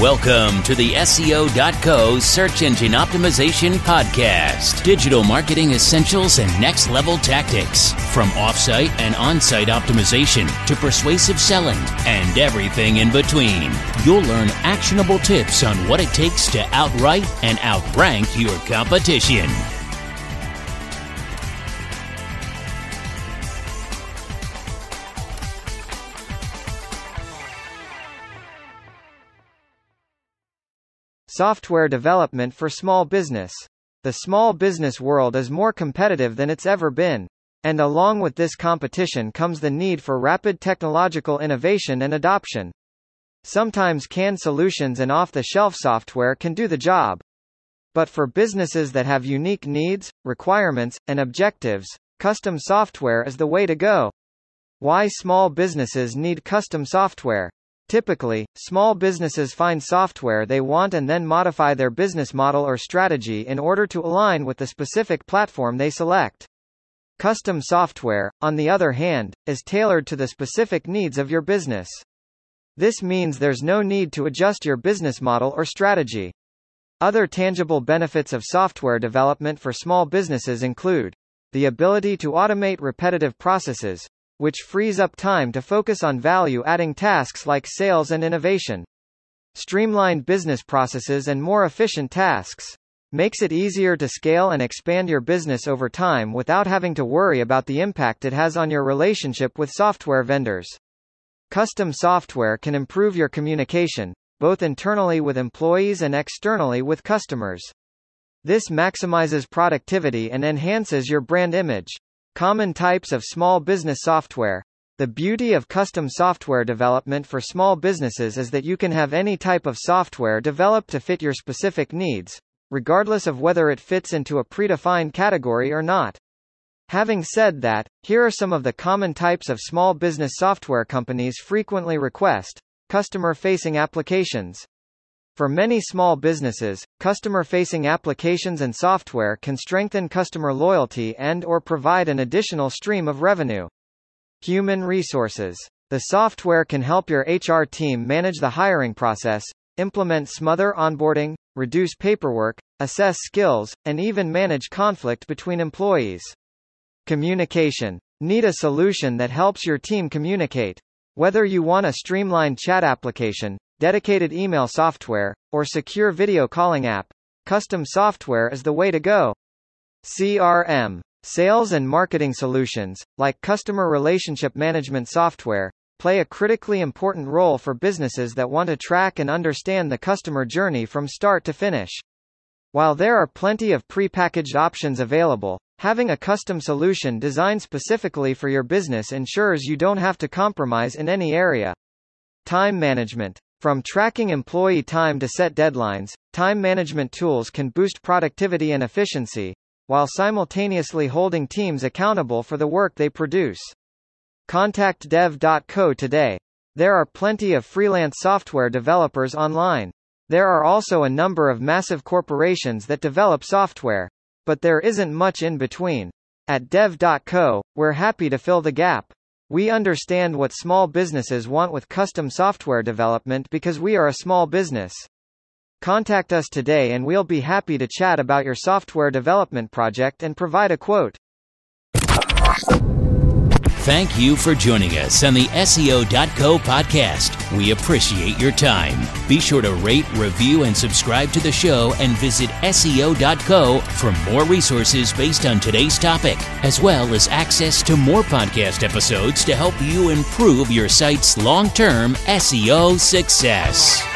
Welcome to the SEO.co Search Engine Optimization Podcast. Digital marketing essentials and next level tactics. From offsite and on site optimization to persuasive selling and everything in between. You'll learn actionable tips on what it takes to outright and outrank your competition. Software development for small business. The small business world is more competitive than it's ever been. And along with this competition comes the need for rapid technological innovation and adoption. Sometimes canned solutions and off-the-shelf software can do the job. But for businesses that have unique needs, requirements, and objectives, custom software is the way to go. Why small businesses need custom software. Typically, small businesses find software they want and then modify their business model or strategy in order to align with the specific platform they select. Custom software, on the other hand, is tailored to the specific needs of your business. This means there's no need to adjust your business model or strategy. Other tangible benefits of software development for small businesses include the ability to automate repetitive processes, which frees up time to focus on value-adding tasks like sales and innovation. Streamlined business processes and more efficient tasks. Makes it easier to scale and expand your business over time without having to worry about the impact it has on your relationship with software vendors. Custom software can improve your communication, both internally with employees and externally with customers. This maximizes productivity and enhances your brand image. Common types of small business software. The beauty of custom software development for small businesses is that you can have any type of software developed to fit your specific needs, regardless of whether it fits into a predefined category or not. Having said that, here are some of the common types of small business software companies frequently request. Customer-facing applications. For many small businesses, customer-facing applications and software can strengthen customer loyalty and or provide an additional stream of revenue. Human resources. The software can help your HR team manage the hiring process, implement smoother onboarding, reduce paperwork, assess skills, and even manage conflict between employees. Communication. Need a solution that helps your team communicate. Whether you want a streamlined chat application, dedicated email software, or secure video calling app, custom software is the way to go. CRM. Sales and marketing solutions, like customer relationship management software, play a critically important role for businesses that want to track and understand the customer journey from start to finish. While there are plenty of prepackaged options available, having a custom solution designed specifically for your business ensures you don't have to compromise in any area. Time management. From tracking employee time to set deadlines, time management tools can boost productivity and efficiency, while simultaneously holding teams accountable for the work they produce. Contact dev.co today. There are plenty of freelance software developers online. There are also a number of massive corporations that develop software. But there isn't much in between. At dev.co, we're happy to fill the gap. We understand what small businesses want with custom software development because we are a small business. Contact us today and we'll be happy to chat about your software development project and provide a quote. Thank you for joining us on the SEO.co podcast. We appreciate your time. Be sure to rate, review, and subscribe to the show and visit SEO.co for more resources based on today's topic, as well as access to more podcast episodes to help you improve your site's long term SEO success.